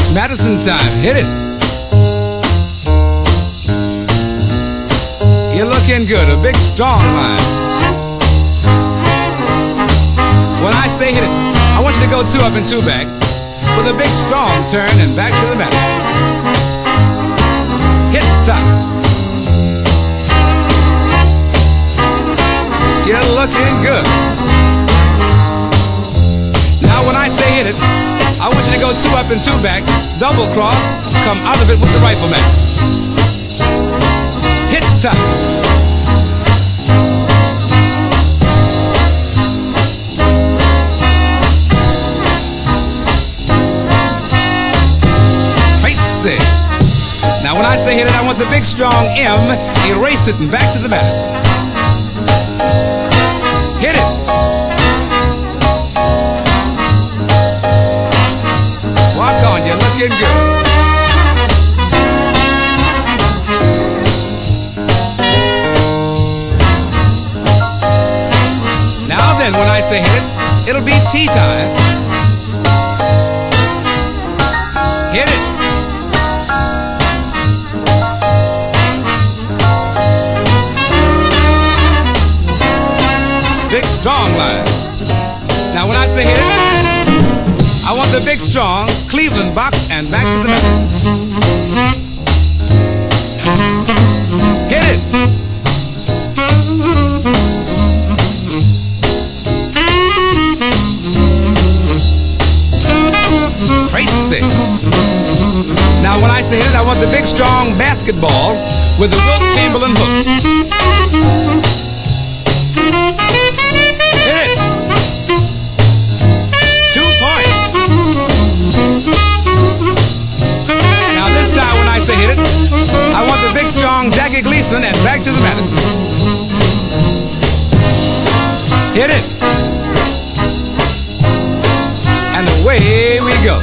It's Madison time. Hit it. You're looking good. A big strong line. When I say hit it, I want you to go two up and two back with a big strong turn and back to the Madison. Two up and two back, double cross, come out of it with the rifleman. Hit top. Face it. Now when I say hit it, I want the big strong M, erase it and back to the Madison. Looking good. Now then, when I say hit it, it'll be tea time. Hit it. Big strong line. Now when I say hit it, I want the big strong Cleveland box and back to the Madison. Hit it. Crazy. Now when I say hit it, I want the big strong basketball with the Wilt Chamberlain hook. Gleason and back to the Madison. Hit it. And away we go.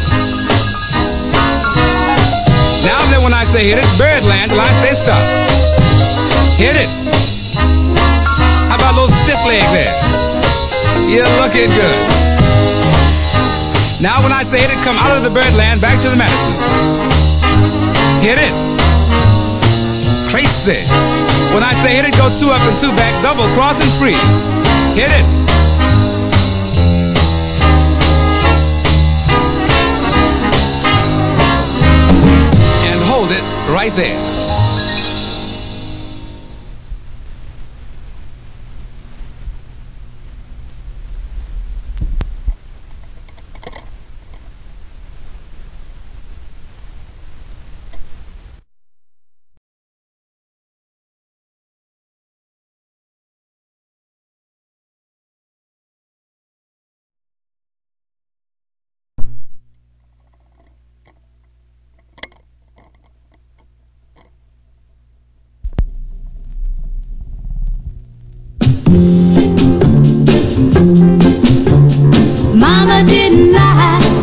Now then when I say hit it, Birdland till I say stop. Hit it. How about a little stiff leg there? You're looking good. Now when I say hit it, come out of the birdland back to the Madison. Hit it. Crazy. When I say hit it, go two up and two back, double cross and freeze. Hit it. light